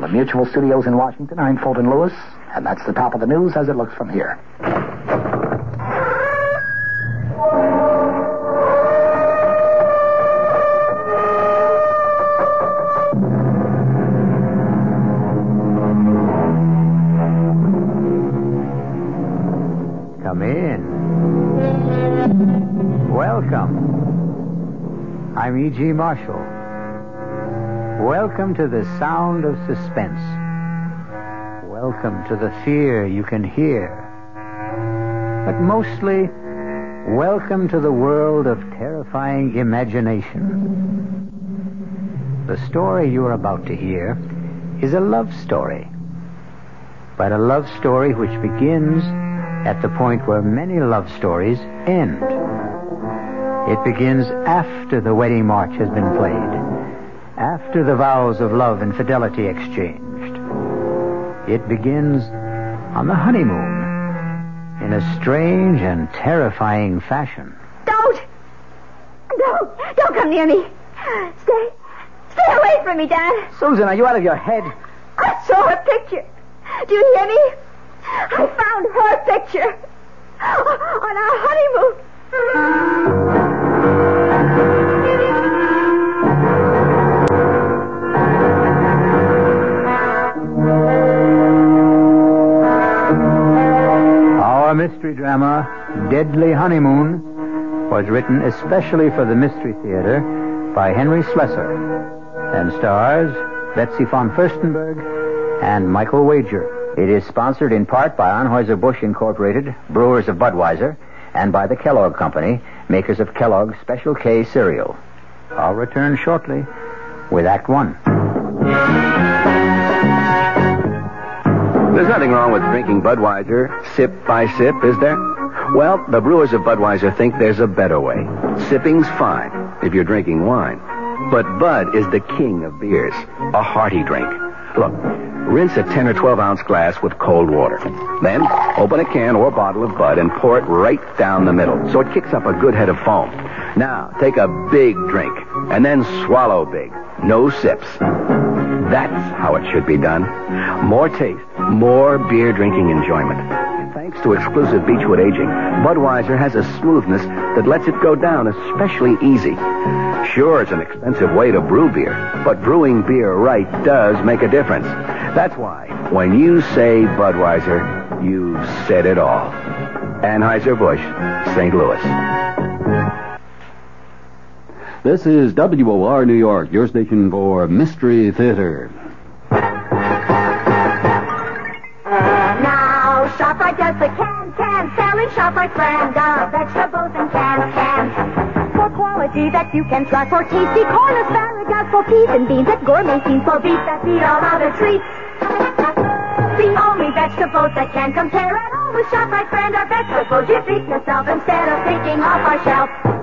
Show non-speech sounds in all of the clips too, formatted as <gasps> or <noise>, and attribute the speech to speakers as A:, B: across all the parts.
A: From the Mutual Studios in Washington, I'm Fulton Lewis, and that's the top of the news as it looks from here.
B: Come in. Welcome. I'm E.G. Marshall. Welcome to the sound of suspense. Welcome to the fear you can hear. But mostly, welcome to the world of terrifying imagination. The story you're about to hear is a love story. But a love story which begins at the point where many love stories end. It begins after the wedding march has been played, after the vows of love and fidelity exchanged. It begins on the honeymoon in a strange and terrifying fashion.
C: Don't! Don't! Don't come near me! Stay! Stay away from me, Dad!
B: Susan, are you out of your head?
C: I saw her picture. Do you hear me? I found her picture on our honeymoon.
B: Mystery drama, Deadly Honeymoon, was written especially for the Mystery Theater by Henry Slesar and stars Betsy von Furstenberg and Michael Wager. It is sponsored in part by Anheuser-Busch Incorporated, brewers of Budweiser, and by the Kellogg Company, makers of Kellogg's Special K cereal. I'll return shortly with Act One.
D: There's nothing wrong with drinking Budweiser sip by sip, is there? Well, the brewers of Budweiser think there's a better way. Sipping's fine if you're drinking wine. But Bud is the king of beers, a hearty drink. Look, rinse a 10 or 12 ounce glass with cold water. Then open a can or bottle of Bud and pour it right down the middle so it kicks up a good head of foam. Now, take a big drink and then swallow big. No sips. That's how it should be done. More taste, more beer drinking enjoyment. Thanks to exclusive Beechwood aging, Budweiser has a smoothness that lets it go down especially easy. Sure, it's an expensive way to brew beer, but brewing beer right does make a difference. That's why when you say Budweiser, you've said it all. Anheuser-Busch, St. Louis.
E: This is WOR New York, your station for Mystery Theater.
C: Uh, now, ShopRite does the can, can, selling ShopRite brand of vegetables and cans, cans. For quality that you can trust, for tasty corn, asparagus, for peas and beans, at gourmet scenes, for beef that beat all other treats. The only vegetables that can compare at all with ShopRite brand are vegetables you treat yourself instead of picking off our shelf.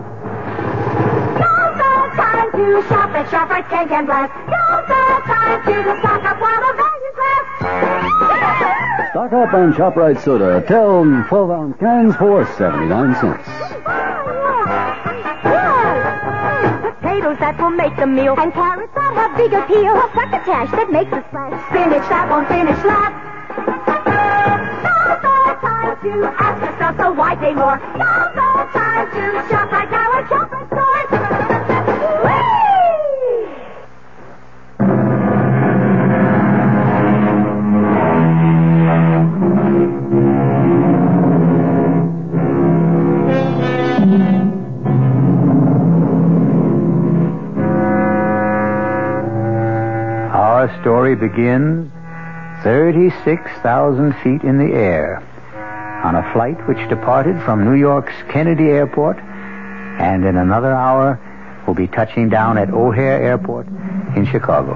C: Now's the time to shop at ShopRite Can Can Blast. Now's the time to stock up while the values last.
E: Stock up on ShopRite soda. Tell 12 ounce cans for 79 cents.
C: Potatoes that will make the meal, and carrots that have big appeal. A succotash that makes a splash. Spinach that won't finish last. Now's the time to ask yourself, so why pay more? Now's the time to shop right now at ShopRite
B: story begins 36,000 feet in the air on a flight which departed from New York's Kennedy Airport and in another hour will be touching down at O'Hare Airport in Chicago.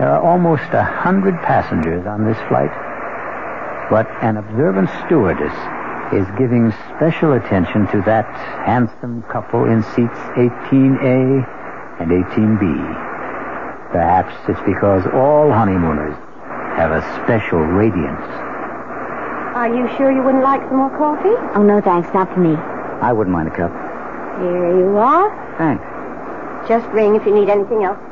B: There are almost a hundred passengers on this flight, but an observant stewardess is giving special attention to that handsome couple in seats 18A and 18B. Perhaps it's because all honeymooners have a special radiance.
C: Are you sure you wouldn't like some more coffee?
F: Oh, no, thanks. Not for me.
B: I wouldn't mind a cup.
C: Here you are.
B: Thanks.
C: Just ring if you need anything else.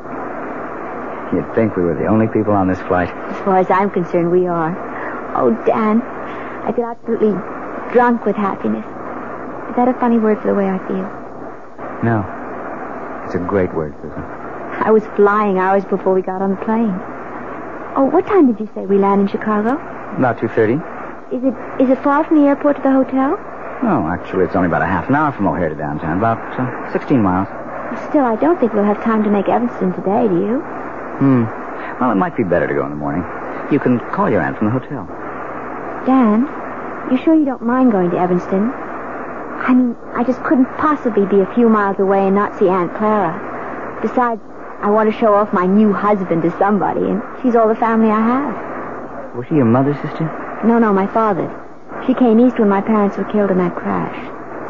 G: You'd think we were the only people on this flight.
F: As far as I'm concerned, we are. Oh, Dan, I feel absolutely drunk with happiness. Is that a funny word for the way I feel?
G: No. It's a great word, Susan.
F: I was flying hours before we got on the plane. Oh, what time did you say we land in Chicago?
G: About 2.30?
F: Is it is it far from the airport to the hotel?
G: No, actually, it's only about a half an hour from O'Hare to downtown. About uh, 16 miles.
F: Still, I don't think we'll have time to make Evanston today, do you?
G: Hmm. Well, it might be better to go in the morning. You can call your aunt from the hotel.
F: Dan, you sure you don't mind going to Evanston? I mean, I just couldn't possibly be a few miles away and not see Aunt Clara. Besides, I want to show off my new husband to somebody, and she's all the family I have.
G: Was she your mother's sister?
F: No, no, my father's. She came east when my parents were killed in that crash.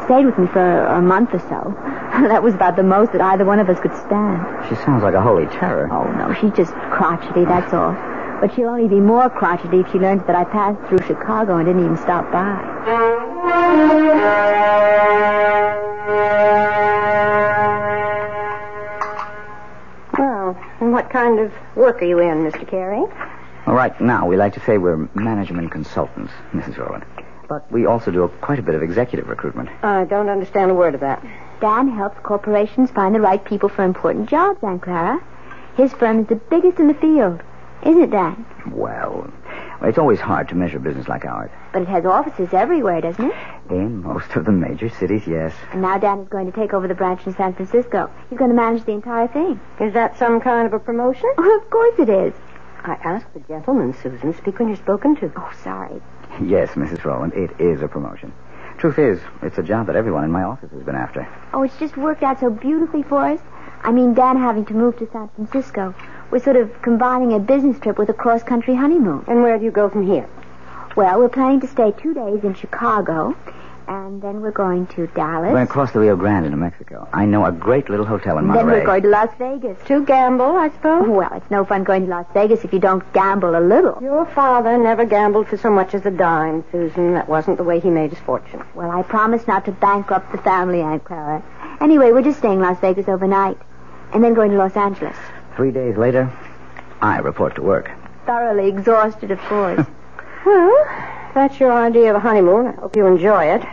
F: Stayed with me for a, a month or so. <laughs> that was about the most that either one of us could stand.
G: She sounds like a holy terror.
F: Oh, no, she's just crotchety, that's all. But she'll only be more crotchety if she learns that I passed through Chicago and didn't even stop by.
H: What kind of work are you in, Mr. Carey?
G: Well, right now, we like to say we're management consultants, Mrs. Rowland. But we also do a, quite a bit of executive recruitment.
H: I don't understand a word of that.
F: Dan helps corporations find the right people for important jobs, Aunt Clara. His firm is the biggest in the field. Isn't it, Dan?
G: Well, well, it's always hard to measure business like ours.
F: But it has offices everywhere, doesn't it?
G: In most of the major cities, yes.
F: And now Dan is going to take over the branch in San Francisco. He's going to manage the entire thing.
H: Is that some kind of a promotion?
F: Oh, <laughs> of course it is.
H: I asked the gentleman, Susan. Speak when you're spoken to.
F: Oh, sorry.
G: Yes, Mrs. Rowland, it is a promotion. Truth is, it's a job that everyone in my office has been after.
F: Oh, it's just worked out so beautifully for us. I mean, Dan having to move to San Francisco. We're sort of combining a business trip with a cross-country honeymoon.
H: And where do you go from here?
F: Well, we're planning to stay two days in Chicago, and then we're going to Dallas.
G: We're going to cross the Rio Grande into Mexico. I know a great little hotel in
F: and then we're going to Las Vegas.
H: To gamble, I suppose?
F: Well, it's no fun going to Las Vegas if you don't gamble a little.
H: Your father never gambled for so much as a dime, Susan. That wasn't the way he made his fortune.
F: Well, I promise not to bankrupt the family, Aunt Clara. Anyway, we're just staying in Las Vegas overnight, and then going to Los Angeles.
G: Three days later, I report to work.
F: Thoroughly exhausted, of course.
H: Well, that's your idea of a honeymoon. I hope you enjoy it.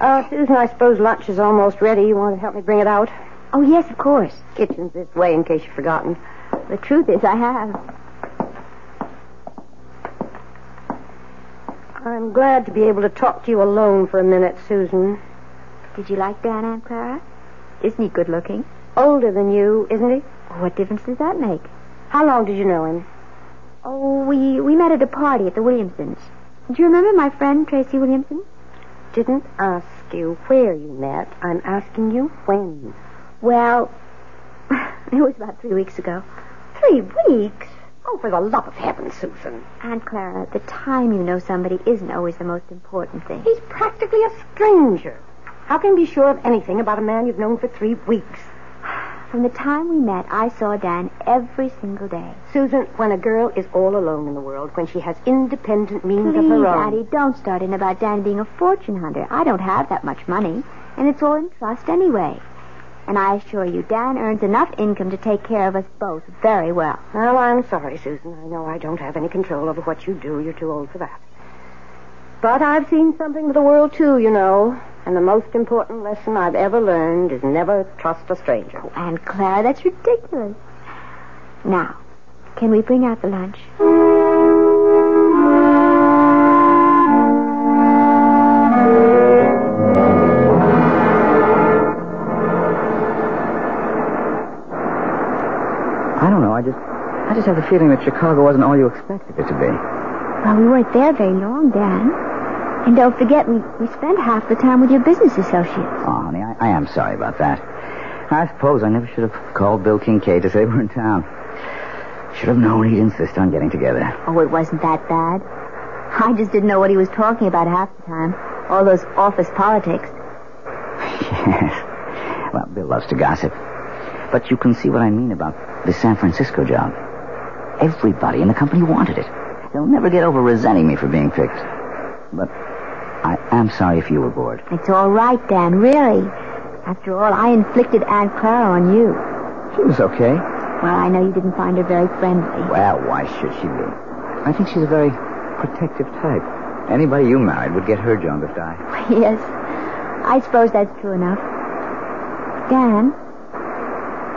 H: Uh, Susan, I suppose lunch is almost ready. You want to help me bring it out?
F: oh, yes, of course.
H: Kitchen's this way in case you've forgotten.
F: The truth is, I have.
H: I'm glad to be able to talk to you alone for a minute, Susan.
F: Did you like Dan, Aunt Clara? Isn't he good looking?
H: Older than you, isn't he?
F: What difference does that make?
H: How long did you know him?
F: Oh, we we met at a party at the Williamsons. Do you remember my friend Tracy Williamson?
H: Didn't ask you where you met. I'm asking you when.
F: Well, <laughs> it was about three weeks ago.
H: Three weeks? Oh, for the love of heaven, Susan.
F: Aunt Clara, the time you know somebody isn't always the most important thing.
H: He's practically a stranger. How can you be sure of anything about a man you've known for three weeks?
F: From the time we met, I saw Dan every single day.
H: Susan, when a girl is all alone in the world, when she has independent means
F: Please,
H: of her own.
F: Addie, don't start in about Dan being a fortune hunter. I don't have that much money, and it's all in trust anyway. And I assure you, Dan earns enough income to take care of us both very well.
H: Well, I'm sorry, Susan. I know I don't have any control over what you do. You're too old for that. But I've seen something of the world, too, you know. And the most important lesson I've ever learned is never trust a stranger.
F: Oh, Aunt Clara, that's ridiculous. Now, can we bring out the lunch?
G: I don't know. I just, I just have the feeling that Chicago wasn't all you expected it to be.
F: Well, we weren't there very long, Dan. And don't forget, we, we spent half the time with your business associates.
G: Oh, honey, I, I am sorry about that. I suppose I never should have called Bill Kincaid to say we're in town. Should have known he'd insist on getting together.
F: Oh, it wasn't that bad. I just didn't know what he was talking about half the time. All those office politics.
G: Yes. Well, Bill loves to gossip. But you can see what I mean about the San Francisco job. Everybody in the company wanted it. They'll never get over resenting me for being picked. But I am sorry if you were bored.
F: It's all right, Dan, really. After all, I inflicted Aunt Clara on you.
G: She was okay.
F: Well, I know you didn't find her very friendly.
G: Well, why should she be? I think she's a very protective type. Anybody you married would get her jaundice eye. <laughs>
F: yes, I suppose that's true enough. Dan,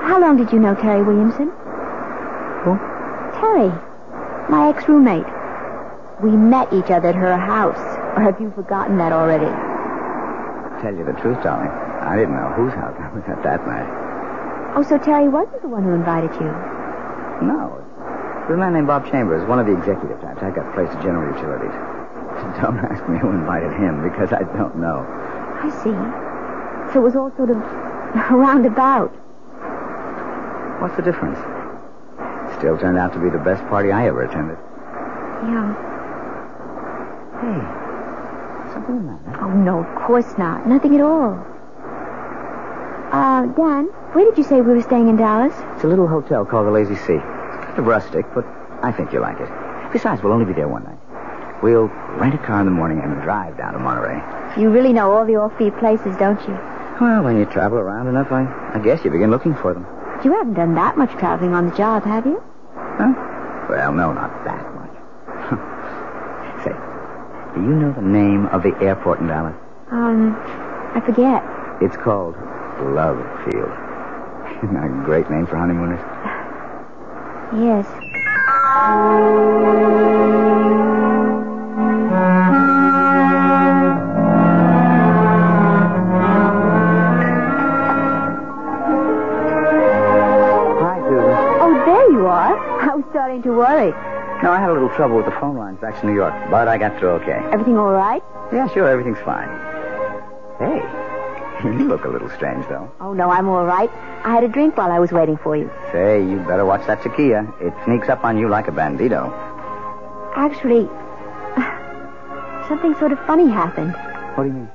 F: how long did you know Terry Williamson?
G: Who?
F: Terry, my ex-roommate. We met each other at her house. Or have you forgotten that already?
G: Tell you the truth, darling. I didn't know whose house I was at that night.
F: Oh, so Terry wasn't the one who invited you.
G: No. It was a man named Bob Chambers, one of the executive types. I got placed at General Utilities. <laughs> Don't ask me who invited him, because I don't know.
F: I see. So it was all sort of <laughs> roundabout.
G: What's the difference? Still turned out to be the best party I ever attended.
F: Yeah.
G: Hey, matter?
F: Oh, no, of course not. Nothing at all. Uh, Dan, where did you say we were staying in Dallas?
G: It's a little hotel called the Lazy Sea. It's kind of rustic, but I think you'll like it. Besides, we'll only be there one night. We'll rent a car in the morning and drive down to Monterey.
F: You really know all the offbeat places, don't you?
G: Well, when you travel around enough, I, I guess you begin looking for them.
F: You haven't done that much traveling on the job, have you?
G: Huh? Well, no, not that much. Say, do you know the name of the airport in Dallas?
F: Um, I forget.
G: It's called Love Field. Isn't that a great name for honeymooners?
F: Yes.
G: No, I had a little trouble with the phone lines back to New York, but I got through okay.
F: Everything all right?
G: Yeah, sure, everything's fine. Hey, <laughs> you look a little strange, though.
F: Oh, no, I'm all right. I had a drink while I was waiting for you.
G: Say, you better watch that tequila. It sneaks up on you like a bandito.
F: Actually, <sighs> something sort of funny happened.
G: What do you mean?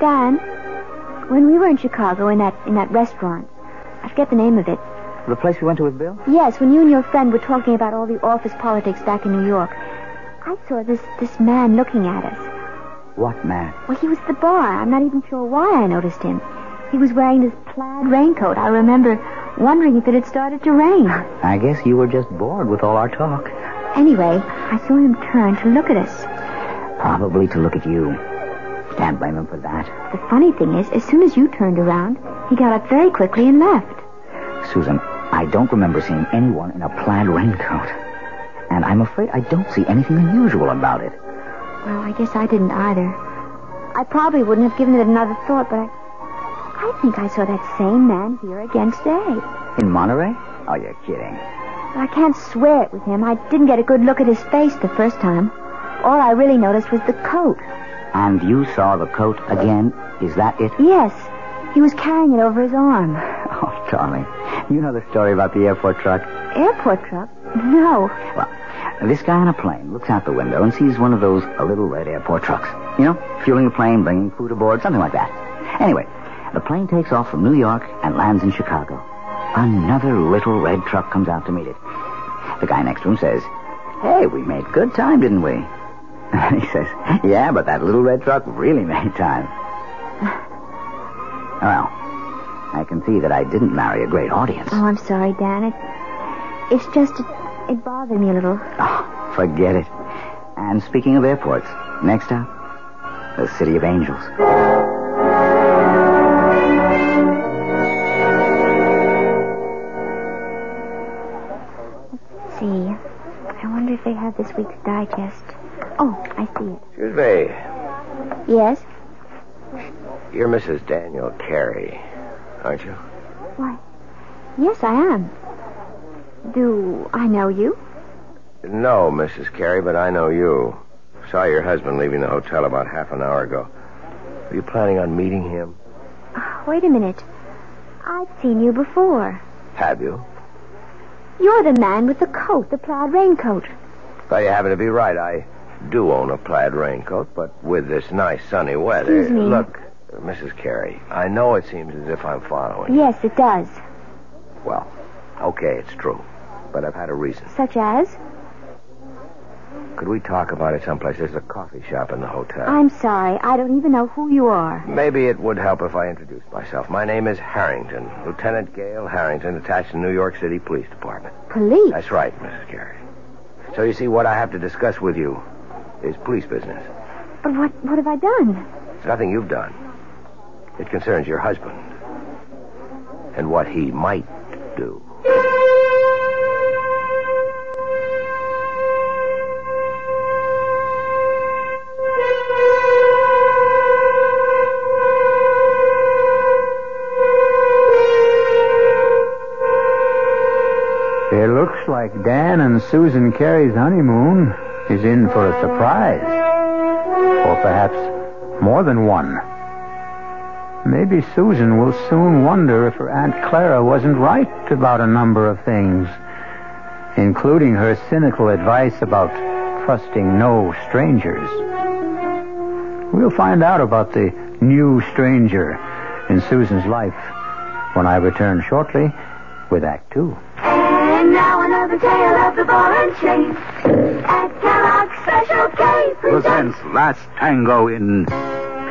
F: Dan, when we were in Chicago in that in that restaurant, I forget the name of it.
G: The place we went to with Bill?
F: Yes, when you and your friend were talking about all the office politics back in New York, I saw this this man looking at us.
G: What man?
F: Well, he was at the bar. I'm not even sure why I noticed him. He was wearing this plaid raincoat. I remember wondering if it had started to rain. <laughs>
G: I guess you were just bored with all our talk.
F: Anyway, I saw him turn to look at us.
G: Probably to look at you. Can't blame him for that.
F: The funny thing is, as soon as you turned around, he got up very quickly and left.
G: Susan, I don't remember seeing anyone in a plaid raincoat. And I'm afraid I don't see anything unusual about it.
F: Well, I guess I didn't either. I probably wouldn't have given it another thought, but I, I think I saw that same man here again today.
G: In Monterey? Oh, you're kidding.
F: I can't swear it was him. I didn't get a good look at his face the first time. All I really noticed was the coat.
G: And you saw the coat again? Is that it?
F: Yes, he was carrying it over his arm. <laughs>
G: Oh, darling. You know the story about the airport truck?
F: Airport truck? No.
G: Well, this guy on a plane looks out the window and sees one of those little red airport trucks. You know, fueling the plane, bringing food aboard, something like that. Anyway, the plane takes off from New York and lands in Chicago. Another little red truck comes out to meet it. The guy next to him says, Hey, we made good time, didn't we? And <laughs> he says, Yeah, but that little red truck really made time. <laughs> Well, I can see that I didn't marry a great audience.
F: Oh, I'm sorry, Dan. It, it's just, it, it bothered me a little.
G: Oh, forget it. And speaking of airports, next up, the City of Angels.
F: Let's see. I wonder if they have this week's digest. Oh, I see it.
I: Excuse me.
F: Yes?
I: You're Mrs. Daniel Carey, aren't you?
F: Why, yes, I am. Do I know you?
I: No, Mrs. Carey, but I know you. Saw your husband leaving the hotel about half an hour ago. Were you planning on meeting him?
F: Ah, wait a minute. I've seen you before.
I: Have you?
F: You're the man with the coat, the plaid raincoat.
I: Well, you happen to be right. I do own a plaid raincoat, but with this nice sunny weather.
F: Excuse me.
I: Look, Mrs. Carey, I know it seems as if I'm following.
F: Yes, it does.
I: Well, okay, it's true. But I've had a reason.
F: Such as?
I: Could we talk about it someplace? There's a coffee shop in the hotel.
F: I'm sorry. I don't even know who you are.
I: Maybe it would help if I introduced myself. My name is Harrington, Lieutenant Gail Harrington, attached to New York City Police Department.
F: Police?
I: That's right, Mrs. Carey. So you see, what I have to discuss with you is police business.
F: But what, what have I done?
I: It's nothing you've done. It concerns your husband and what he might do.
B: It looks like Dan and Susan Carey's honeymoon is in for a surprise. Or perhaps more than one. Maybe Susan will soon wonder if her Aunt Clara wasn't right about a number of things, including her cynical advice about trusting no strangers. We'll find out about the new stranger in Susan's life when I return shortly with Act Two.
F: And now another tale of the ball and chain. At Kellogg's Special K presents...
J: Last Tango in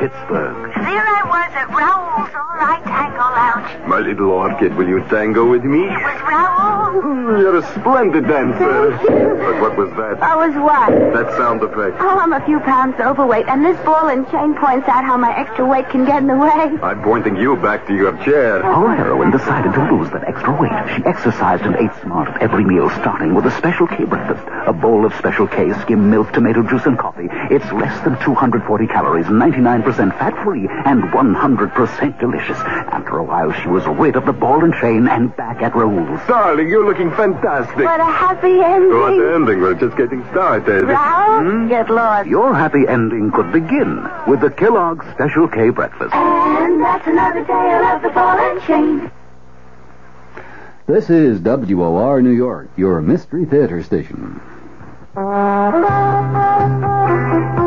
J: Pittsburgh.
F: There I was at Raoul's Right Tango Lounge.
J: My little orchid, will you tango with me?
F: It was Raoul.
J: Hmm, you're a splendid dancer. But what was that?
F: I was what?
J: That sound effect.
F: Oh, I'm a few pounds overweight, and this ball and chain points out how my extra weight can get in the way.
J: I'm pointing you back to your chair.
K: Our heroine decided to lose that extra weight. She exercised and ate smart at every meal, starting with a Special K breakfast. A bowl of Special K skim milk, tomato juice, and coffee. It's less than 240 calories, 99% fat-free, and 100% delicious. After a while, she was rid of the ball and chain and back at Raoul's.
J: Darling, you're looking fantastic.
F: What a happy ending.
J: What ending? We're just getting started.
F: Raoul, hmm? get lost.
K: Your happy ending could begin with the Kellogg's Special K breakfast.
F: And that's another tale of the ball and chain.
C: This is WOR New York, your Mystery Theater station. <laughs>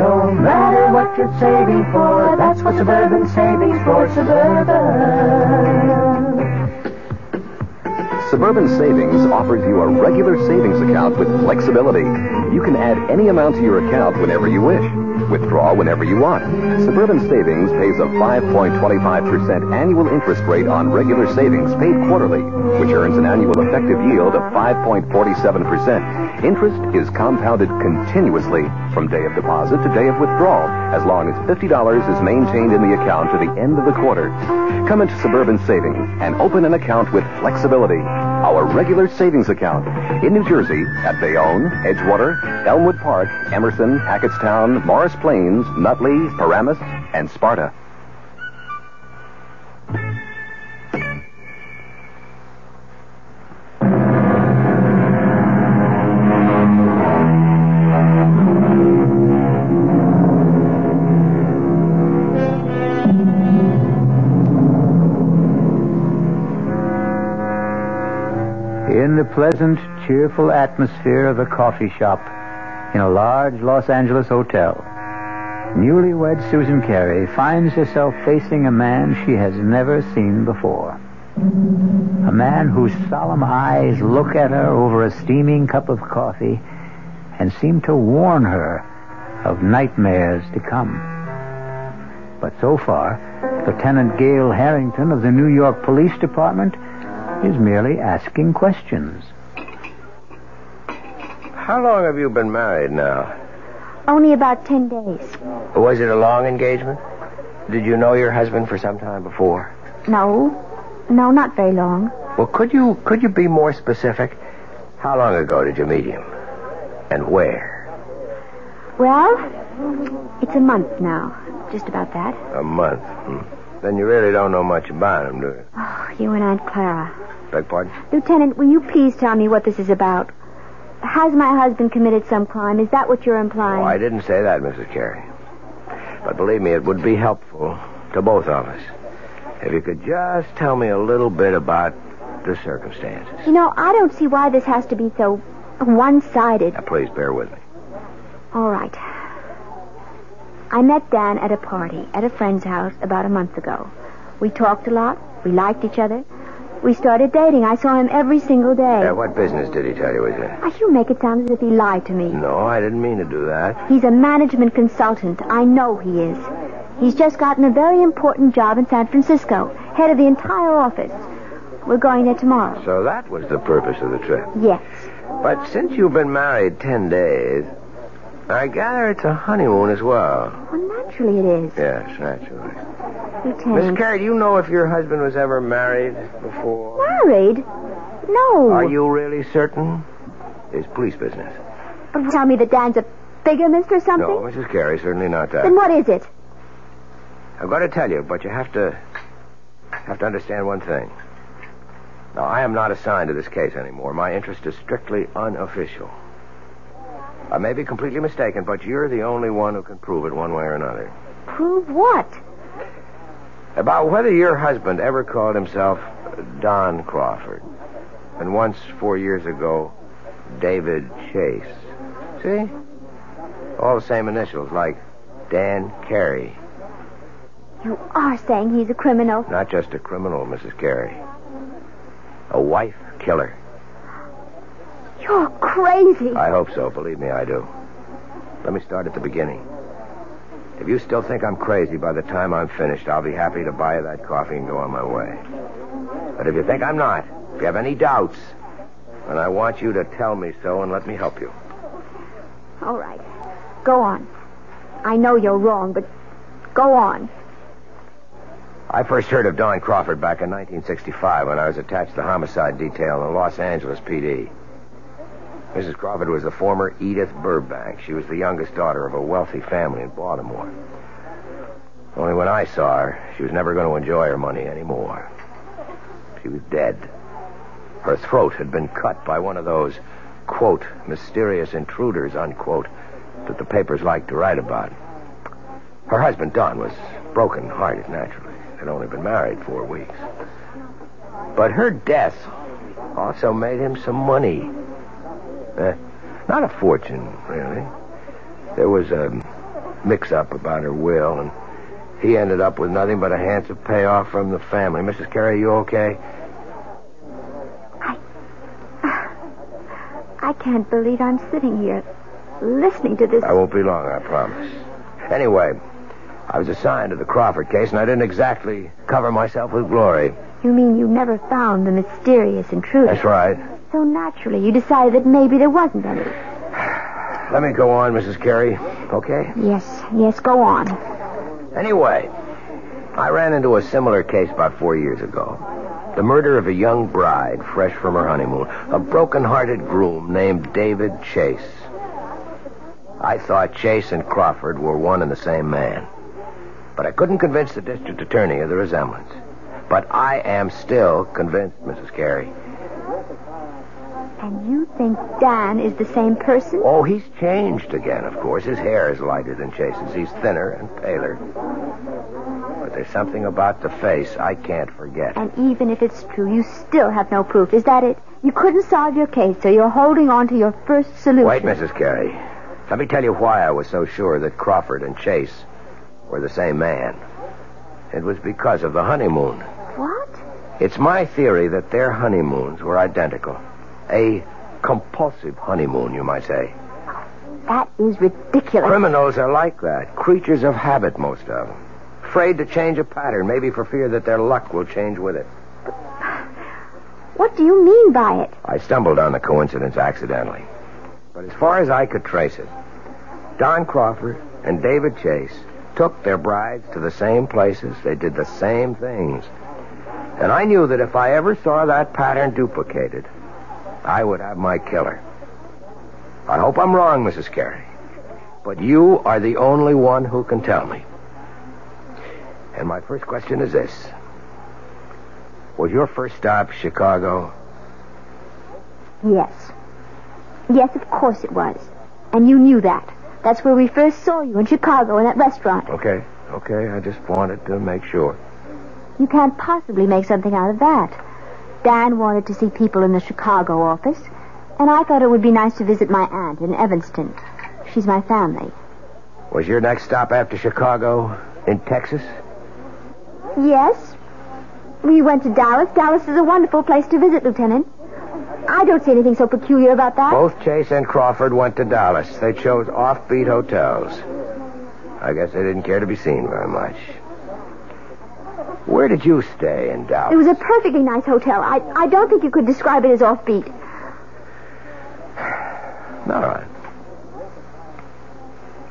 L: No matter what you're saving for, that's what Suburban Savings for Suburban.
M: Suburban Savings offers you a regular savings account with flexibility. You can add any amount to your account whenever you wish. Withdraw whenever you want. Suburban Savings pays a 5.25% annual interest rate on regular savings paid quarterly, which earns an annual effective yield of 5.47%. Interest is compounded continuously from day of deposit to day of withdrawal, as long as $50 is maintained in the account to the end of the quarter. Come into Suburban Savings and open an account with flexibility. Our regular savings account in New Jersey at Bayonne, Edgewater, Elmwood Park, Emerson, Hackettstown, Morris Plains, Nutley, Paramus, and Sparta.
B: The pleasant, cheerful atmosphere of a coffee shop in a large Los Angeles hotel, newlywed Susan Carey finds herself facing a man she has never seen before. A man whose solemn eyes look at her over a steaming cup of coffee and seem to warn her of nightmares to come. But so far, Lieutenant Gail Harrington of the New York Police Department is merely asking questions.
I: How long have you been married now?
F: Only about ten days.
I: Was it a long engagement? Did you know your husband for some time before?
F: No. No, not very long.
I: Well, could you could you be more specific? How long ago did you meet him? And where?
F: Well, it's a month now. Just about that.
I: A month. Hmm. Then you really don't know much about him, do you?
F: Oh, you and Aunt Clara.
I: Beg pardon?
F: Lieutenant, will you please tell me what this is about? Has my husband committed some crime? Is that what you're implying?
I: Oh, I didn't say that, Mrs. Carey. But believe me, it would be helpful to both of us if you could just tell me a little bit about the circumstances.
F: You know, I don't see why this has to be so one-sided.
I: Now, please bear with me.
F: All right. I met Dan at a party at a friend's house about a month ago. We talked a lot. We liked each other. We started dating. I saw him every single day.
I: Uh, what business did he tell you he was in?
F: Ah, You make it sound as if he lied to me.
I: No, I didn't mean to do that.
F: He's a management consultant. I know he is. He's just gotten a very important job in San Francisco, head of the entire office. We're going there tomorrow.
I: So that was the purpose of the trip.
F: Yes.
I: But since you've been married ten days, I gather it's a honeymoon as well.
F: Well, naturally it is.
I: Yes, naturally.
F: Lieutenant.
I: Miss Carey, do you know if your husband was ever married before?
F: Married? No.
I: Are you really certain? It's police business.
F: But tell me that Dan's a bigamist or something?
I: No, Mrs. Carey, certainly not that.
F: Then what is it?
I: I've got to tell you, but you have to have to understand one thing. Now, I am not assigned to this case anymore. My interest is strictly unofficial. I may be completely mistaken, but you're the only one who can prove it one way or another.
F: Prove what?
I: About whether your husband ever called himself Don Crawford. And once, four years ago, David Chase. See? All the same initials, like Dan Carey.
F: You are saying he's a criminal.
I: Not just a criminal, Mrs. Carey. A wife killer.
F: You're crazy.
I: I hope so. Believe me, I do. Let me start at the beginning. If you still think I'm crazy by the time I'm finished, I'll be happy to buy you that coffee and go on my way. But if you think I'm not, if you have any doubts, then I want you to tell me so and let me help you.
F: All right. Go on. I know you're wrong, but go on.
I: I first heard of Don Crawford back in 1965 when I was attached to the homicide detail in the Los Angeles PD. Mrs. Crawford was the former Edith Burbank. She was the youngest daughter of a wealthy family in Baltimore. Only when I saw her, she was never going to enjoy her money anymore. She was dead. Her throat had been cut by one of those, quote, mysterious intruders, unquote, that the papers like to write about. Her husband, Don, was broken-hearted, naturally. They'd only been married four weeks. But her death also made him some money. Uh, not a fortune, really. There was a mix-up about her will, and he ended up with nothing but a handsome payoff from the family. Mrs. Carey, you okay?
F: I I can't believe I'm sitting here listening to this.
I: I won't be long, I promise. Anyway, I was assigned to the Crawford case, and I didn't exactly cover myself with glory.
F: You mean you never found the mysterious intruder?
I: That's right.
F: So naturally, you decided that maybe there wasn't any.
I: Let me go on, Mrs. Carey. Okay?
F: Yes, yes, go on.
I: Anyway, I ran into a similar case about four years ago. The murder of a young bride fresh from her honeymoon. A broken-hearted groom named David Chase. I thought Chase and Crawford were one and the same man. But I couldn't convince the district attorney of the resemblance. But I am still convinced, Mrs. Carey.
F: And you think Dan is the same person?
I: Oh, he's changed again, of course. His hair is lighter than Chase's. He's thinner and paler. But there's something about the face I can't forget.
F: And even if it's true, you still have no proof. Is that it? You couldn't solve your case, so you're holding on to your first solution.
I: Wait, Mrs. Carey. Let me tell you why I was so sure that Crawford and Chase were the same man. It was because of the honeymoon.
F: What?
I: It's my theory that their honeymoons were identical. A compulsive honeymoon, you might say.
F: That is ridiculous.
I: Criminals are like that. Creatures of habit, most of them. Afraid to change a pattern, maybe for fear that their luck will change with it.
F: What do you mean by it?
I: I stumbled on the coincidence accidentally. But as far as I could trace it, Don Crawford and David Chase took their brides to the same places. They did the same things. And I knew that if I ever saw that pattern duplicated, I would have my killer. I hope I'm wrong, Mrs. Carey. But you are the only one who can tell me. And my first question is this. Was your first stop Chicago?
F: Yes. Yes, of course it was. And you knew that. That's where we first saw you in Chicago in that restaurant.
I: Okay, okay. I just wanted to make sure.
F: You can't possibly make something out of that. Dan wanted to see people in the Chicago office, and I thought it would be nice to visit my aunt in Evanston. She's my family.
I: Was your next stop after Chicago in Texas?
F: Yes. We went to Dallas. Dallas is a wonderful place to visit, Lieutenant. I don't see anything so peculiar about that.
I: Both Chase and Crawford went to Dallas. They chose offbeat hotels. I guess they didn't care to be seen very much. Where did you stay in Dallas?
F: It was a perfectly nice hotel. I, I don't think you could describe it as offbeat. <sighs>
I: All right.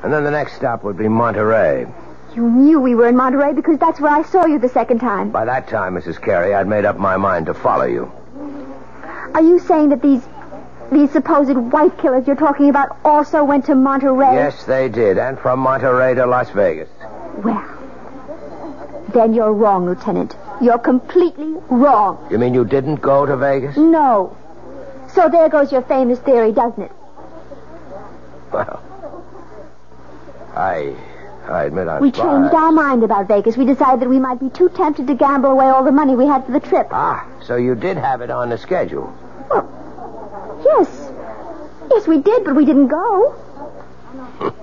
I: And then the next stop would be Monterey.
F: You knew we were in Monterey because that's where I saw you the second time.
I: By that time, Mrs. Carey, I'd made up my mind to follow you.
F: Are you saying that these these supposed white killers you're talking about also went to Monterey?
I: Yes, they did, and from Monterey to Las Vegas.
F: Well, then you're wrong, Lieutenant. You're completely wrong.
I: You mean you didn't go to Vegas?
F: No. So there goes your famous theory, doesn't it?
I: Well, I, I admit I'm
F: We changed our mind about Vegas. We decided that we might be too tempted to gamble away all the money we had for the trip.
I: Ah, so you did have it on the schedule.
F: Well, Yes. Yes, we did, but we didn't go. <laughs>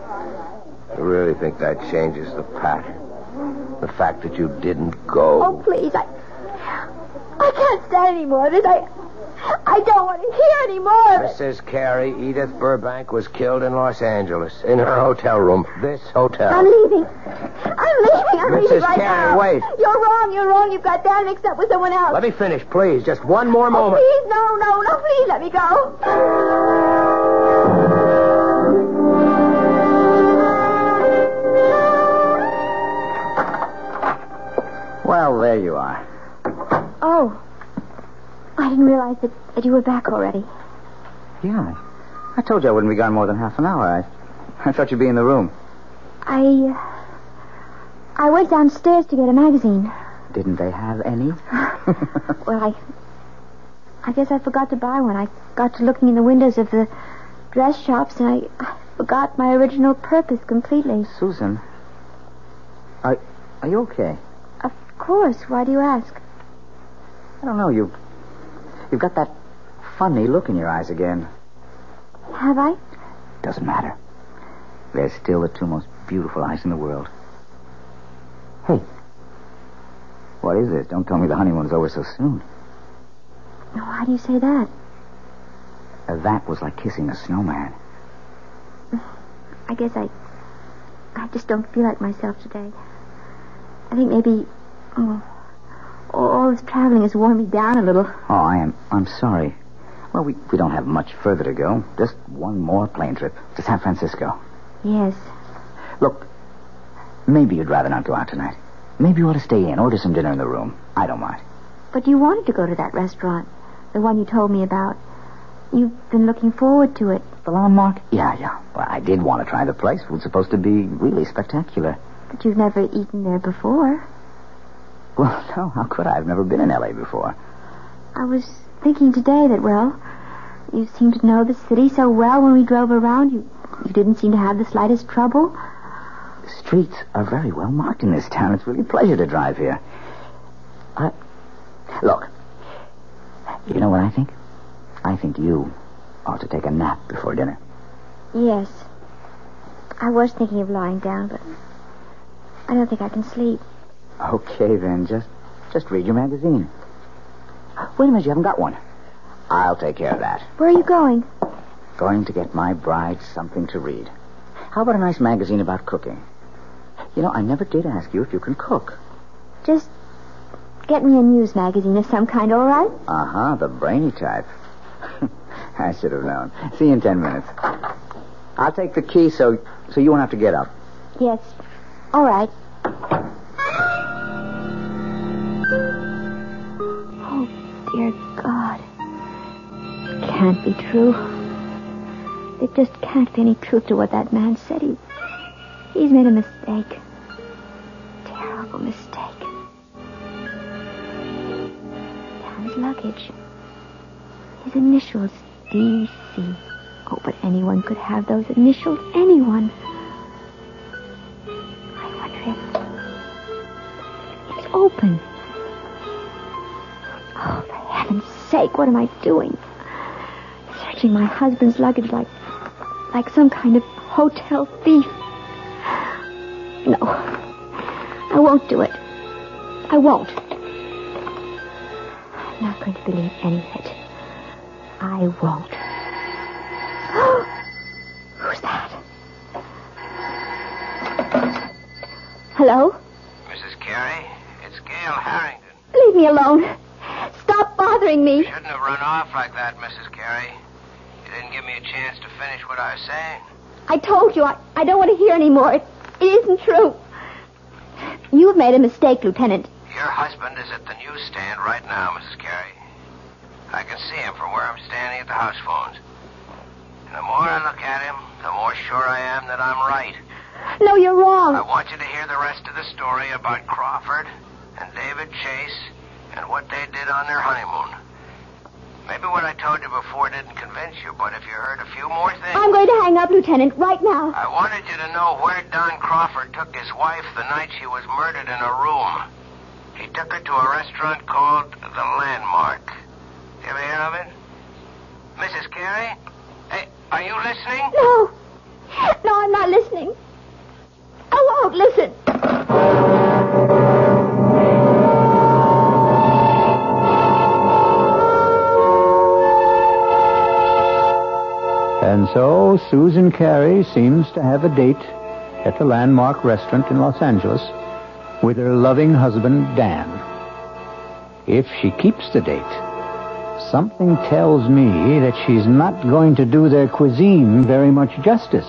I: I really think that changes the pattern? The fact that you didn't go?
F: Oh, please, I... I can't stand any more of this. I... I don't want to hear any more of it.
I: Mrs. Carey, Edith Burbank was killed in Los Angeles, in her hotel room. This hotel.
F: I'm leaving. I'm leaving. I'm
I: Mrs.
F: leaving right
I: Carey,
F: now.
I: wait.
F: You're wrong. You're wrong. You've got Dan mixed up with someone else.
I: Let me finish, please. Just one more
F: Oh,
I: moment.
F: please, no, no, no, please let me go.
G: Well, there you are.
F: Oh. I didn't realize that, that you were back already.
G: Yeah. I told you I wouldn't be gone more than half an hour. I, I thought you'd be in the room.
F: I. uh, I went downstairs to get a magazine.
G: Didn't they have any? <laughs>
F: Well, I. I guess I forgot to buy one. I got to looking in the windows of the dress shops and I, I forgot my original purpose completely.
G: Susan, are, are you okay?
F: Of course. Why do you ask?
G: I don't know. You've, you've got that funny look in your eyes again.
F: Have I?
G: Doesn't matter. They're still the two most beautiful eyes in the world. Hey. What is this? Don't tell me the honeymoon's over so soon.
F: Why do you say that?
G: Uh, that was like kissing a snowman.
F: I guess I. I just don't feel like myself today. I think maybe. Oh. All this traveling has worn me down a little.
G: Oh, I am. I'm sorry. Well, we, we don't have much further to go. Just one more plane trip to San Francisco.
F: Yes.
G: Look, maybe you'd rather not go out tonight. Maybe you ought to stay in, order some dinner in the room. I don't mind.
F: But you wanted to go to that restaurant. The one you told me about. You've been looking forward to it.
G: The landmark? Yeah, yeah. Well, I did want to try the place. It was supposed to be really spectacular.
F: But you've never eaten there before.
G: Well, <laughs> no, how could I? I've never been in L.A. before.
F: I was thinking today that, well, you seemed to know the city so well when we drove around. You, you didn't seem to have the slightest trouble.
G: The streets are very well marked in this town. It's really a pleasure to drive here. I... Look, you know what I think? I think you ought to take a nap before dinner.
F: Yes. I was thinking of lying down, but I don't think I can sleep.
G: Okay, then. Just just read your magazine. Wait a minute, you haven't got one. I'll take care of that.
F: Where are you going?
G: Going to get my bride something to read. How about a nice magazine about cooking? You know, I never did ask you if you can cook.
F: Just get me a news magazine of some kind, all right?
G: Uh huh, the brainy type. <laughs> I should have known. See you in ten minutes. I'll take the key so so you won't have to get up.
F: Yes. All right. Can't be true. There just can't be any truth to what that man said. He, he's made a mistake. Terrible mistake. Down his luggage. His initials, D.C. Oh, but anyone could have those initials. Anyone. I wonder if it's open. Oh, for heaven's sake, what am I doing? My husband's luggage like like some kind of hotel thief. No. I won't do it. I won't. I'm not going to believe any of it. I won't. <gasps> Who's that? Hello?
I: Mrs. Carey, it's Gail Harrington.
F: Leave me alone. Stop bothering me.
I: You shouldn't have run off like that, Mrs. Carey. You didn't give me a chance to finish what I was saying.
F: I told you I, I don't want to hear any more. It, it isn't true. You have made a mistake, Lieutenant.
I: Your husband is at the newsstand right now, Mrs. Carey. I can see him from where I'm standing at the house phones. And the more I look at him, the more sure I am that I'm right.
F: No, you're wrong.
I: I want you to hear the rest of the story about Crawford and David Chase and what they did on their honeymoon. Maybe what I told you before didn't convince you, but if you heard a few more things.
F: I'm going to hang up, Lieutenant, right now.
I: I wanted you to know where Don Crawford took his wife the night she was murdered in a room. He took her to a restaurant called The Landmark. You ever hear of it? Mrs. Carey? Hey, are you listening?
F: No. No, I'm not listening. I won't listen.
B: So Susan Carey seems to have a date at the landmark restaurant in Los Angeles with her loving husband, Dan. If she keeps the date, something tells me that she's not going to do their cuisine very much justice.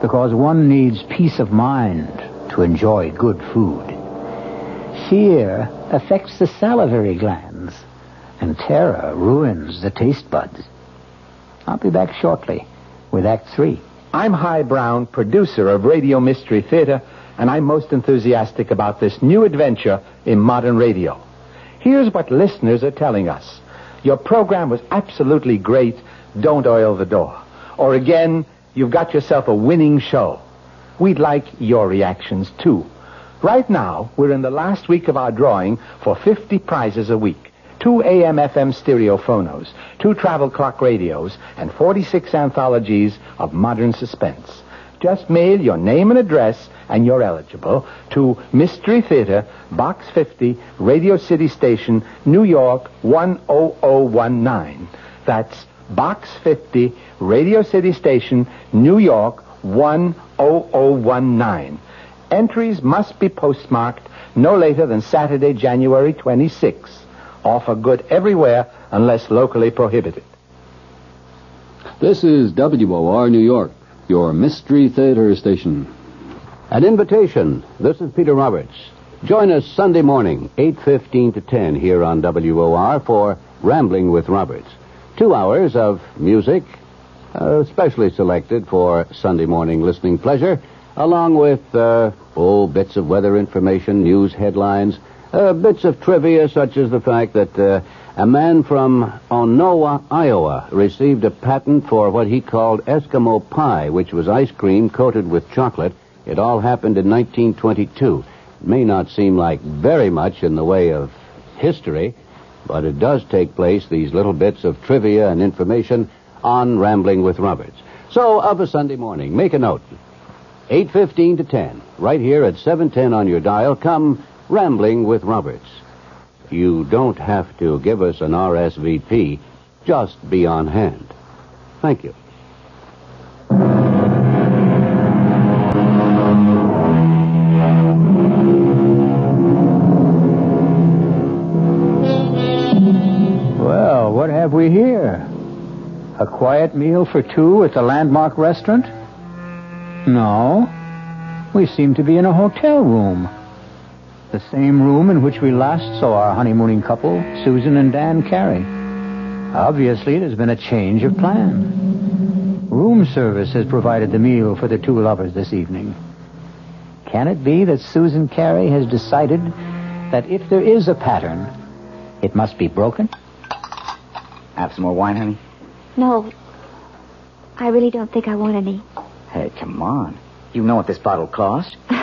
B: Because one needs peace of mind to enjoy good food. Fear affects the salivary glands, and terror ruins the taste buds. I'll be back shortly with Act Three.
N: I'm Himan Brown, producer of Radio Mystery Theater, and I'm most enthusiastic about this new adventure in modern radio. Here's what listeners are telling us. Your program was absolutely great. Don't oil the door. Or again, you've got yourself a winning show. We'd like your reactions too. Right now, we're in the last week of our drawing for 50 prizes a week. Two AM FM stereo phonos, two travel clock radios, and 46 anthologies of modern suspense. Just mail your name and address, and you're eligible, to Mystery Theater, Box 50, Radio City Station, New York 10019. That's Box 50, Radio City Station, New York 10019. Entries must be postmarked no later than Saturday, January 26. Offer good everywhere unless locally prohibited.
C: This is WOR New York, your Mystery Theater station.
E: An invitation. This is Peter Roberts. Join us Sunday morning, 8.15 to 10 here on WOR for Rambling with Roberts. Two hours of music, uh, specially selected for Sunday morning listening pleasure, along with, uh, oh, bits of weather information, news headlines, uh, bits of trivia such as the fact that uh, a man from Onawa, Iowa, received a patent for what he called Eskimo pie, which was ice cream coated with chocolate. It all happened in 1922. It may not seem like very much in the way of history, but it does take place, these little bits of trivia and information, on Rambling with Roberts. So, of a Sunday morning, make a note. 8.15 to 10, right here at 710 on your dial, come Rambling with Roberts. You don't have to give us an RSVP. Just be on hand. Thank you.
B: Well, what have we here? A quiet meal for two at the landmark restaurant? No. We seem to be in a hotel room. The same room in which we last saw our honeymooning couple, Susan and Dan Carey. Obviously, there's been a change of plan. Room service has provided the meal for the two lovers this evening. Can it be that Susan Carey has decided that if there is a pattern, it must be broken?
G: Have some more wine, honey?
F: No. I really don't think I want any.
G: Hey, come on. You know what this bottle cost? <laughs>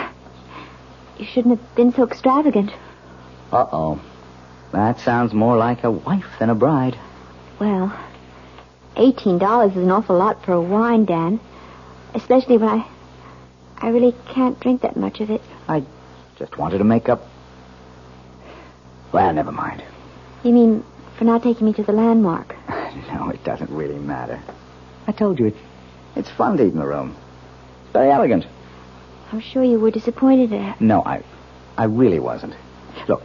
F: You shouldn't have been so extravagant.
G: Uh-oh. That sounds more like a wife than a bride.
F: Well, $18 is an awful lot for a wine, Dan. Especially when I... I really can't drink that much of it.
G: I just wanted to make up... Well, never mind.
F: You mean for not taking me to the landmark? <laughs>
G: no, it doesn't really matter. I told you, it's, it's fun to eat in the room. It's very elegant.
F: I'm sure you were disappointed at
G: No, I, I really wasn't. Look,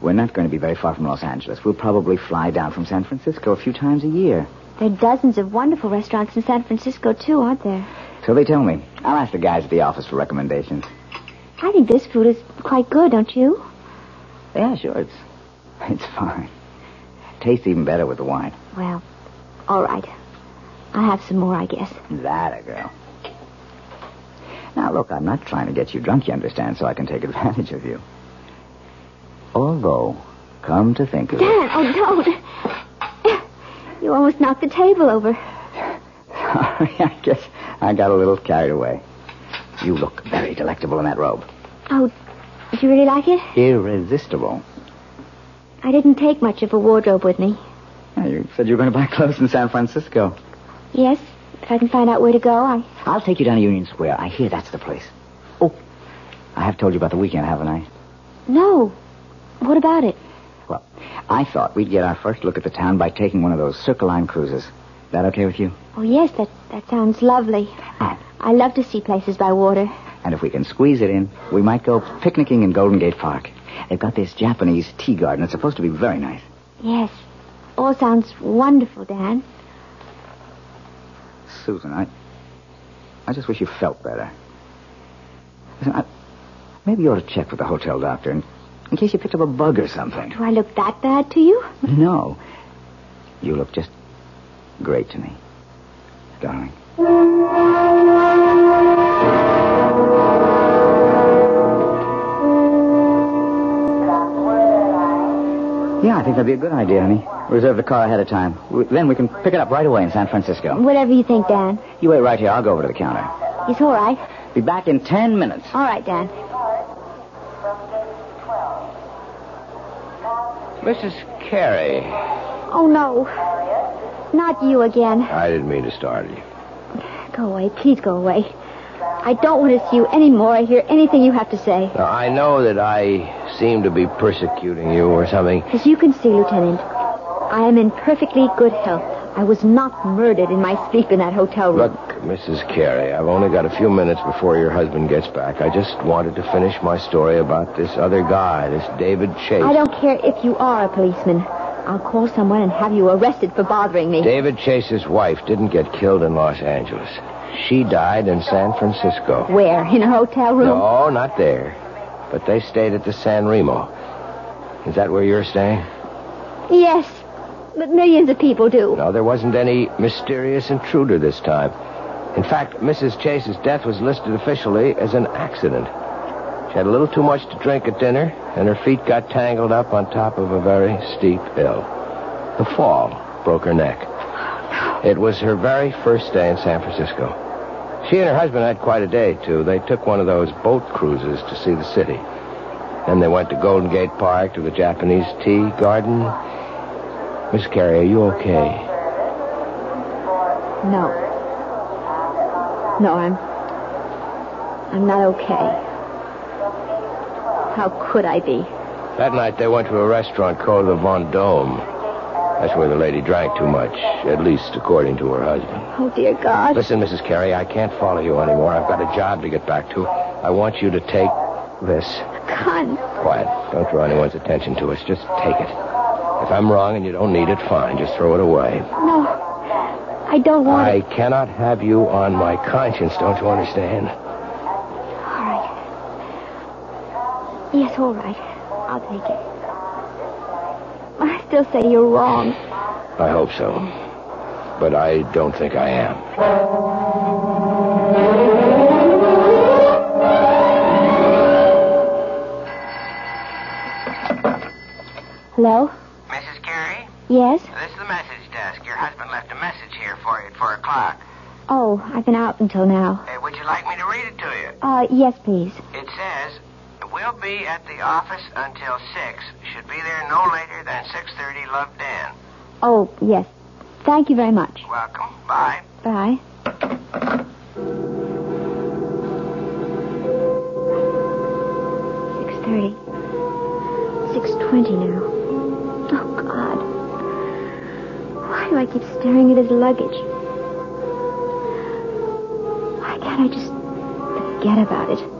G: we're not going to be very far from Los Angeles. We'll probably fly down from San Francisco a few times a year.
F: There are dozens of wonderful restaurants in San Francisco, too, aren't there?
G: So they tell me. I'll ask the guys at the office for recommendations.
F: I think this food is quite good, don't you?
G: Yeah, sure. It's, it's fine. Tastes even better with the wine.
F: Well, all right. I'll have some more, I guess.
G: That a girl. Now, look, I'm not trying to get you drunk, you understand, so I can take <laughs> advantage of you. Although, come to think of it...
F: Dan, oh, don't. You almost knocked the table over.
G: Sorry, <laughs> I guess I got a little carried away. You look very delectable in that robe.
F: Oh, did you really like it?
G: Irresistible.
F: I didn't take much of a wardrobe with me.
G: You said you were going to buy clothes in San Francisco.
F: Yes, if I can find out where to go, I...
G: I'll take you down to Union Square. I hear that's the place. Oh, I have told you about the weekend, haven't I?
F: No. What about it?
G: Well, I thought we'd get our first look at the town by taking one of those Circle Line cruises. That okay with you?
F: Oh, yes, that, that sounds lovely. I love to see places by water.
G: And if we can squeeze it in, we might go picnicking in Golden Gate Park. They've got this Japanese tea garden. It's supposed to be very nice.
F: Yes. All sounds wonderful, Dan.
G: Susan, I, I just wish you felt better. Listen, I, maybe you ought to check with the hotel doctor in, in case you picked up a bug or something.
F: Do I look that bad to you?
G: No. You look just great to me, darling. Think that'd be a good idea, honey. Reserve the car ahead of time. We- Then we can pick it up right away in San Francisco.
F: Whatever you think, Dan.
G: You wait right here. I'll go over to the counter.
F: It's all right.
G: Be back in ten minutes.
F: All right, Dan.
I: Mrs. Carey.
F: Oh, no. Not you again.
I: I didn't mean to startle you.
F: Go away. Please go away. I don't want to see you anymore I hear anything you have to say.
I: Now, I know that I seem to be persecuting you or something.
F: As you can see, Lieutenant, I am in perfectly good health. I was not murdered in my sleep in that hotel room.
I: Look, Mrs. Carey, I've only got a few minutes before your husband gets back. I just wanted to finish my story about this other guy, this David Chase.
F: I don't care if you are a policeman. I'll call someone and have you arrested for bothering me.
I: David Chase's wife didn't get killed in Los Angeles. She died in San Francisco.
F: Where? In a hotel room?
I: No, not there. But they stayed at the San Remo. Is that where you're staying?
F: Yes, but millions of people do.
I: No, there wasn't any mysterious intruder this time. In fact, Mrs. Chase's death was listed officially as an accident. She had a little too much to drink at dinner, and her feet got tangled up on top of a very steep hill. The fall broke her neck. It was her very first day in San Francisco. She and her husband had quite a day, too. They took one of those boat cruises to see the city. Then they went to Golden Gate Park to the Japanese tea garden. Miss Carey, are you okay?
F: No. No, I'm. I'm not okay. How could I be?
I: That night they went to a restaurant called the Vendome. That's where the lady drank too much, at least according to her husband.
F: Oh, dear God.
I: Listen, Mrs. Carey, I can't follow you anymore. I've got a job to get back to. I want you to take this.
F: Con.
I: Quiet. Don't draw anyone's attention to us. Just take it. If I'm wrong and you don't need it, fine. Just throw it away.
F: No. I don't want
I: I
F: it.
I: cannot have you on my conscience, don't you understand?
F: All right. Yes, all right. I'll take it. I still say you're wrong.
I: I hope so. But I don't think I am.
F: Hello?
O: Mrs. Carey?
F: Yes?
O: This is the message desk. Your husband left a message here for you at 4 o'clock.
F: Oh, I've been out until now.
O: Hey, would you like me to read it to you?
F: Uh, yes, please.
O: It says, We'll be at the office until 6. There no later than 6.30. Love, Dan.
F: Oh, yes. Thank you very much.
O: Welcome. Bye.
F: Bye. Six thirty. Six twenty now. Oh God. Why do I keep staring at his luggage? Why can't I just forget about it?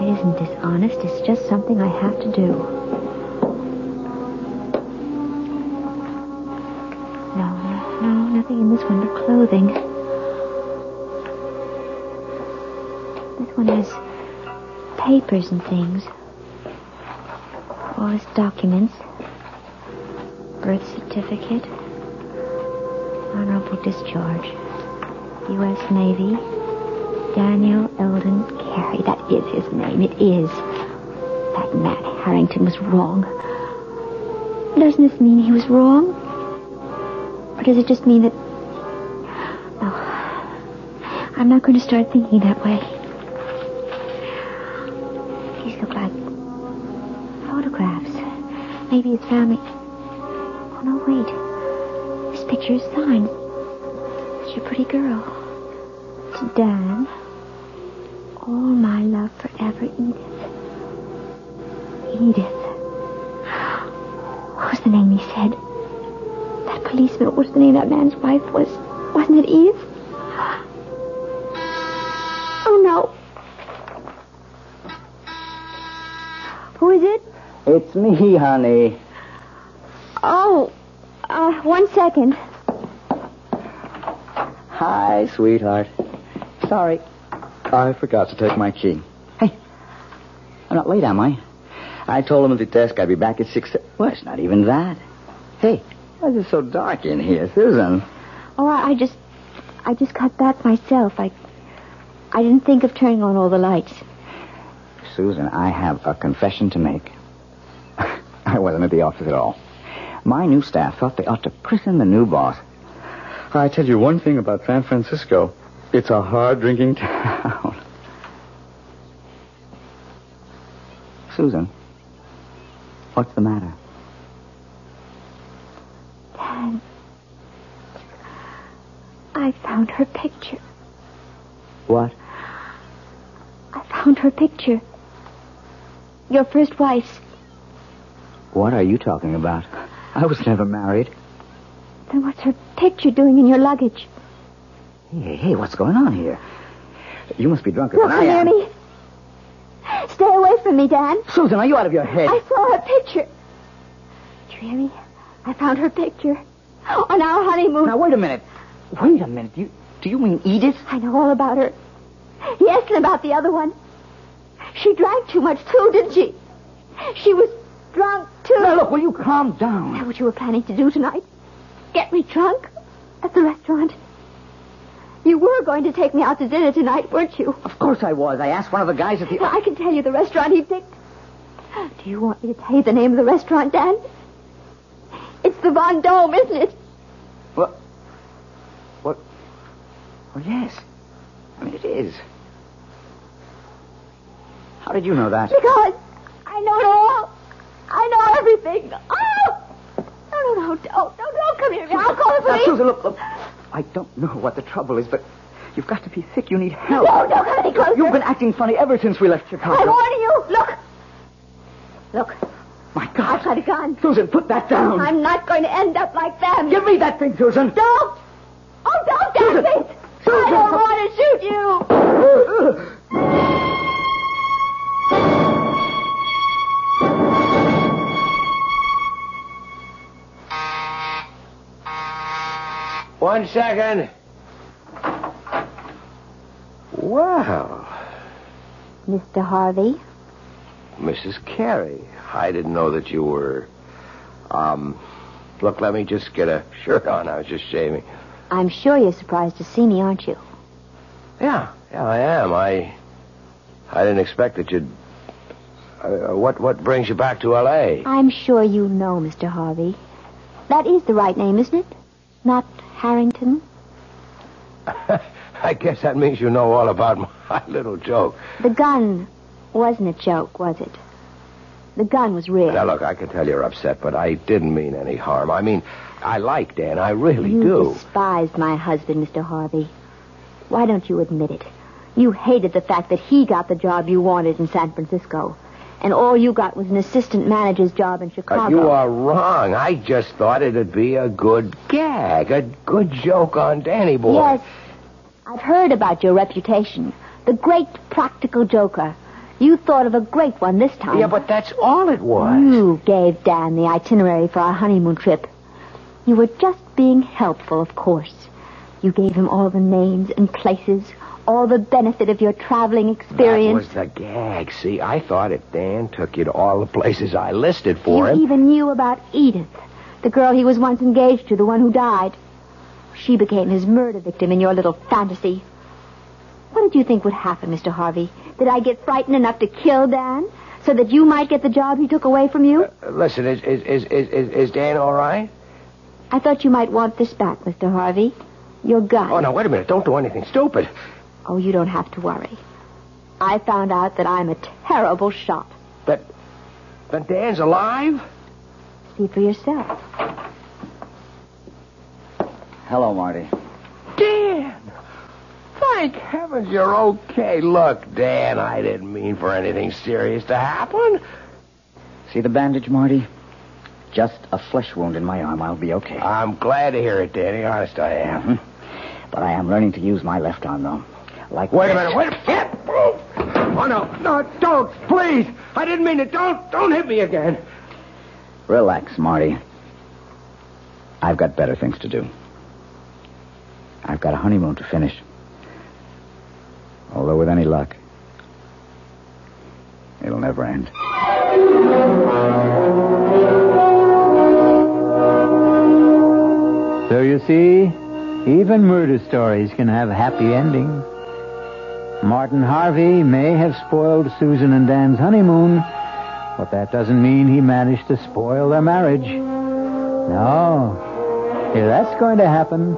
F: It isn't dishonest. It's just something I have to do. No, no, no, nothing in this one but clothing. This one has papers and things. All his documents. Birth certificate. Honorable discharge. U.S. Navy. Daniel Eldon Carey. That is his name. It is. That man Harrington was wrong. Doesn't this mean he was wrong? Or does it just mean that... No. I'm not going to start thinking that way. These look like photographs. Maybe his family... Oh, no, wait. This picture is signed. Such a pretty girl.
G: Honey.
F: Oh, uh, one second.
G: Hi, sweetheart. Sorry. I forgot to take my key. Hey, I'm not late, am I? I told him at the desk I'd be back at six. Well, it's not even that. Hey, why is it so dark in here, Susan?
F: Oh, I, I just, I just got back myself. I, I didn't think of turning on all the lights.
G: Susan, I have a confession to make. I wasn't at the office at all. My new staff thought they ought to christen the new boss. I tell you one thing about San Francisco. It's a hard drinking town. <laughs> Susan, what's the matter?
F: Dan, I found her picture.
G: What?
F: I found her picture. Your first wife's.
G: What are you talking about? I was never married.
F: Then what's her picture doing in your luggage?
G: Hey, hey, hey, what's going on here? You must be drunker
F: Look,
G: than I am.
F: me. Stay away from me, Dan.
G: Susan, are you out of your head?
F: I saw her picture. Do you hear me? I found her picture. On our honeymoon.
G: Now, wait a minute. Wait a minute. You, do you mean Edith?
F: I know all about her. Yes, and about the other one. She drank too much, too, didn't she? She was drunk, too.
G: Now, look, will you calm
F: Is
G: down?
F: that what you were planning to do tonight? Get me drunk? At the restaurant? You were going to take me out to dinner tonight, weren't you?
G: Of course I was. I asked one of the guys at the...
F: Well, I can tell you the restaurant he picked. Do you want me to tell you the name of the restaurant, Dan? It's the Vendome, isn't it?
G: What? What? Well, yes. I mean, it is. How did you know that?
F: Because I know it all. I know everything. Oh! No, no, no, don't, don't, don't come here. I'll call the police. Now.
G: Susan, look, look. I don't know what the trouble is, but you've got to be sick. You need help.
F: No, don't come any closer.
G: You've been acting funny ever since we left Chicago.
F: I'm warning you. Look. Look,
G: My God.
F: I've got a gun.
G: Susan, put that down.
F: I'm not going to end up like them.
G: Give me that thing, Susan.
F: Don't! Oh, don't,
G: Susan!
F: Daphne!
G: Susan!
F: I don't want to shoot you! <laughs>
I: One second. Wow.
F: Mr. Harvey,
I: Mrs. Carey. I didn't know that you were. Um. Look, let me just get a shirt on. I was just shaving.
F: I'm sure you're surprised to see me, aren't you?
I: Yeah, yeah, I am. I. I didn't expect that you'd. Uh, what what brings you back to L.A.?
F: I'm sure you know, Mr. Harvey. That is the right name, isn't it? Not Harrington? <laughs>
I: I guess that means you know all about my <laughs> little joke.
F: The gun wasn't a joke, was it? The gun was real.
I: Now, look, I can tell you're upset, but I didn't mean any harm. I mean, I like Dan. I really
F: you
I: do.
F: despised my husband, Mr. Harvey. Why don't you admit it? You hated the fact that he got the job you wanted in San Francisco. And all you got was an assistant manager's job in Chicago.
I: But you are wrong. I just thought it'd be a good gag, a good joke on Danny boy.
F: Yes. I've heard about your reputation. The great practical joker. You thought of a great one this time.
I: Yeah, but that's all it was.
F: You gave Dan the itinerary for our honeymoon trip. You were just being helpful, of course. You gave him all the names and places, all the benefit of your traveling experience.
I: That was the gag. See, I thought if Dan took you to all the places I listed for
F: you
I: him.
F: even knew about Edith, the girl he was once engaged to, the one who died. She became his murder victim in your little fantasy. What did you think would happen, Mr. Harvey? Did I get frightened enough to kill Dan so that you might get the job he took away from you?
I: Uh, Listen, is, is, is, is, is is Dan all right?
F: I thought you might want this back, Mr. Harvey. Your gun.
I: Oh, now, wait a minute. Don't do anything stupid.
F: Oh, you don't have to worry. I found out that I'm a terrible shot.
I: That, that Dan's alive?
F: See for yourself.
G: Hello, Marty.
I: Dan! Thank heavens you're okay. Look, Dan, I didn't mean for anything serious to happen.
G: See the bandage, Marty? Just a flesh wound in my arm. I'll be okay.
I: I'm glad to hear it, Danny. Honest, I am.
G: Mhm. But I am learning to use my left arm, though. Like
I: Wait a minute. Wait a minute. Oh, oh, no. No, don't. Please. I didn't mean it. Don't, don't hit me again.
G: Relax, Marty. I've got better things to do. I've got a honeymoon to finish. Although, with any luck, it'll never end.
B: So you see, even murder stories can have happy endings. Martin Harvey may have spoiled Susan and Dan's honeymoon, but that doesn't mean he managed to spoil their marriage. No. If that's going to happen,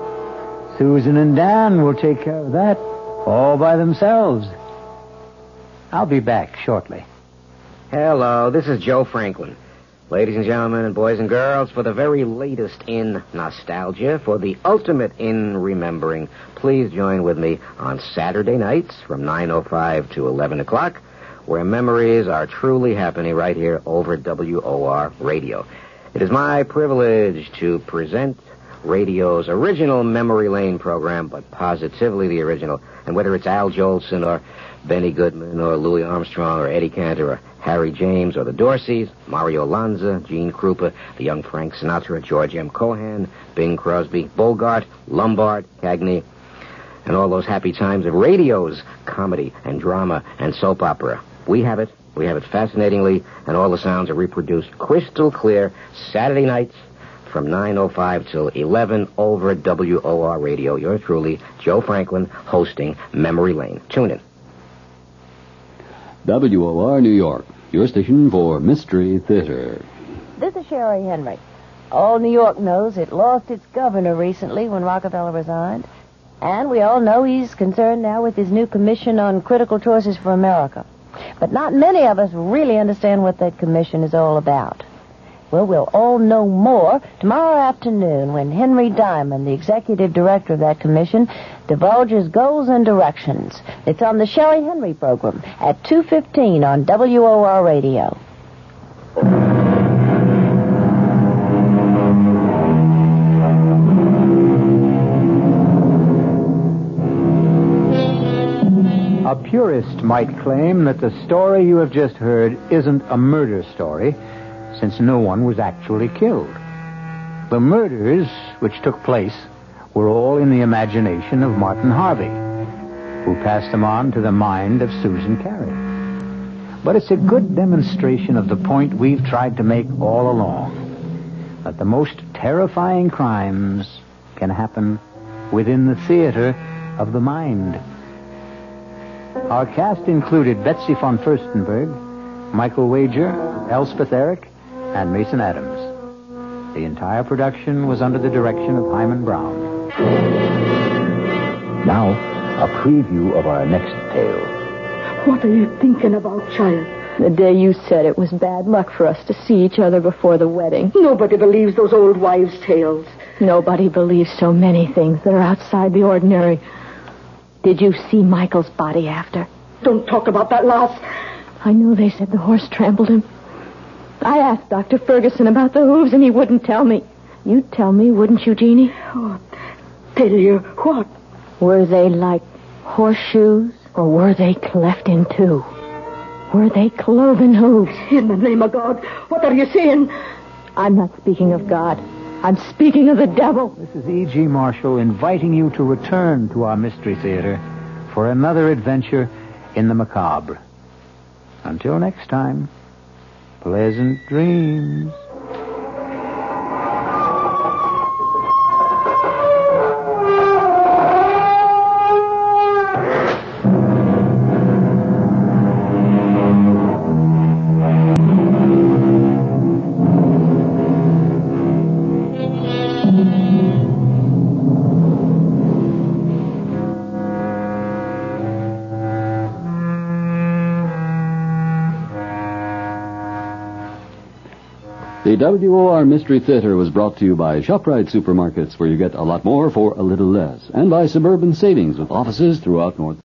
B: Susan and Dan will take care of that all by themselves. I'll be back shortly.
P: Hello, this is Joe Franklin. Ladies and gentlemen, and boys and girls, for the very latest in nostalgia, for the ultimate in remembering, please join with me on Saturday nights from 9.05 to 11 o'clock, where memories are truly happening right here over WOR Radio. It is my privilege to present radio's original Memory Lane program, but positively the original. And whether it's Al Jolson or Benny Goodman or Louis Armstrong or Eddie Cantor or Harry James or the Dorseys, Mario Lanza, Gene Krupa, the young Frank Sinatra, George M. Cohan, Bing Crosby, Bogart, Lombard, Cagney, and all those happy times of radio's comedy and drama and soap opera. We have it. We have it fascinatingly, and all the sounds are reproduced crystal clear Saturday nights from 9.05 till 11 over WOR Radio. Yours truly, Joe Franklin, hosting Memory Lane. Tune in.
C: WOR New York, your station for Mystery Theater.
H: This is Sherrye Henry. All New York knows it lost its governor recently when Rockefeller resigned. And we all know he's concerned now with his new commission on critical choices for America. But not many of us really understand what that commission is all about. Well, we'll all know more tomorrow afternoon when Henry Diamond, the executive director of that commission, divulges goals and directions. It's on the Sherrye Henry program at 2.15 on WOR Radio.
B: A purist might claim that the story you have just heard isn't a murder story, since no one was actually killed. The murders which took place were all in the imagination of Martin Harvey, who passed them on to the mind of Susan Carey. But it's a good demonstration of the point we've tried to make all along, that the most terrifying crimes can happen within the theater of the mind. Our cast included Betsy von Furstenberg, Michael Wager, Elspeth Eric, and Mason Adams. The entire production was under the direction of Himan Brown.
K: Now, a preview of our next tale.
Q: What are you thinking about, child? The day you said it was bad luck for us to see each other before the wedding. Nobody believes those old wives' tales. Nobody believes so many things that are outside the ordinary. Did you see Michael's body after? Don't talk about that, lass. I know they said the horse trampled him. I asked Dr. Ferguson about the hooves, and he wouldn't tell me. You'd tell me, wouldn't you, Jeannie?
R: Oh, tell you what?
Q: Were they like horseshoes, or were they cleft in two? Were they cloven hooves?
R: In the name of God, what are you saying?
Q: I'm not speaking of God. I'm speaking of the devil.
B: This is E.G. Marshall inviting you to return to our Mystery Theater for another adventure in the macabre. Until next time, pleasant dreams.
E: WOR Mystery Theater was brought to you by ShopRite Supermarkets, where you get a lot more for a little less, and by Suburban Savings with offices throughout North.